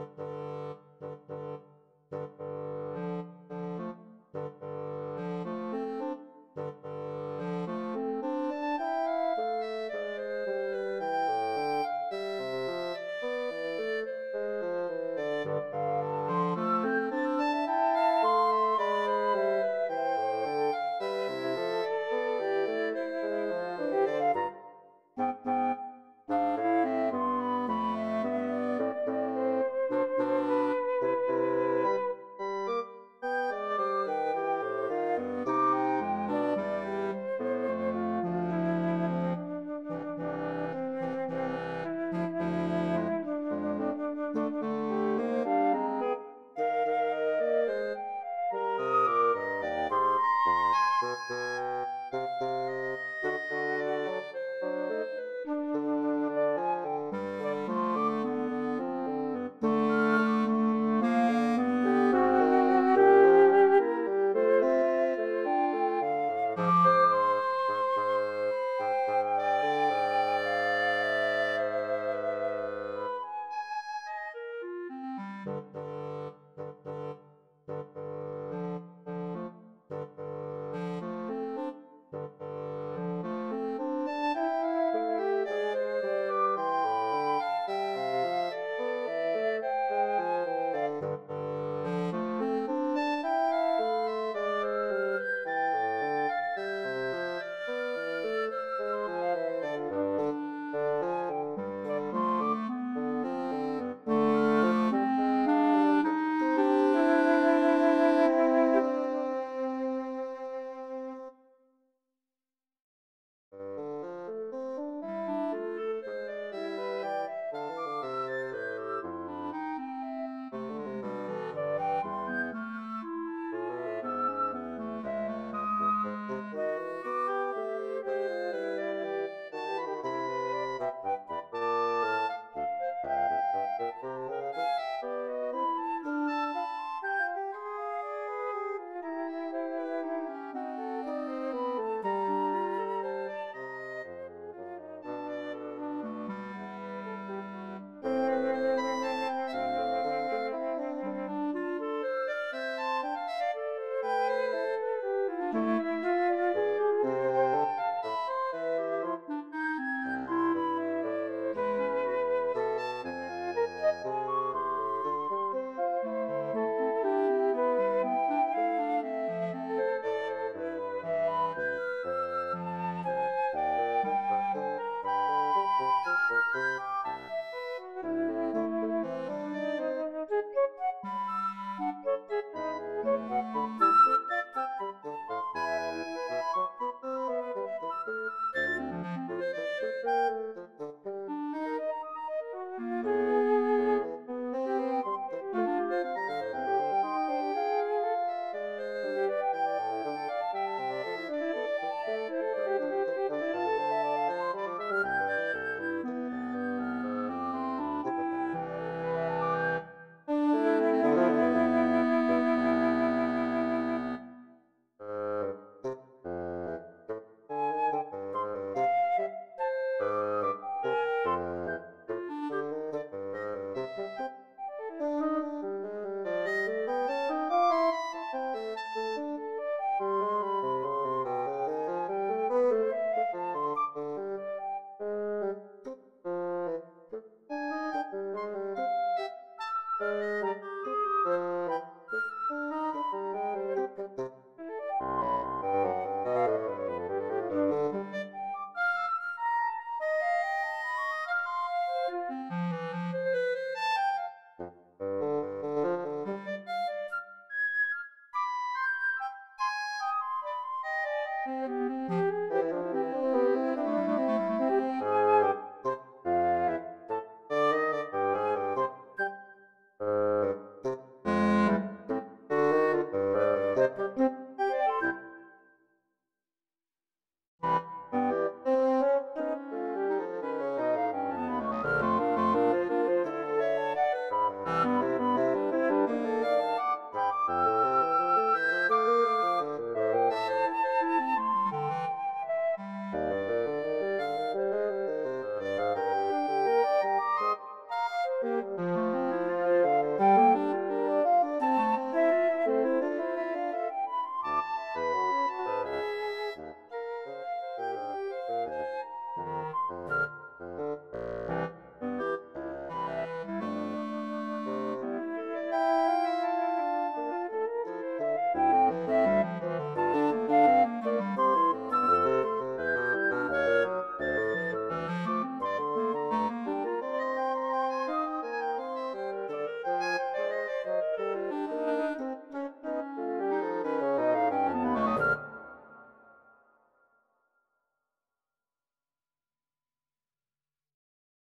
you.